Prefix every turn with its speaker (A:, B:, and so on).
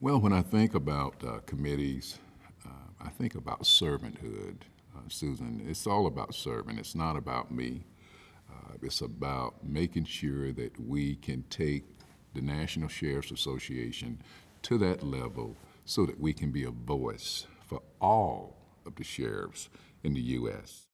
A: Well, when I think about uh, committees, uh, I think about servanthood, uh, Susan. It's all about serving. It's not about me. Uh, it's about making sure that we can take the National Sheriff's Association to that level so that we can be a voice for all of the sheriffs in the U.S.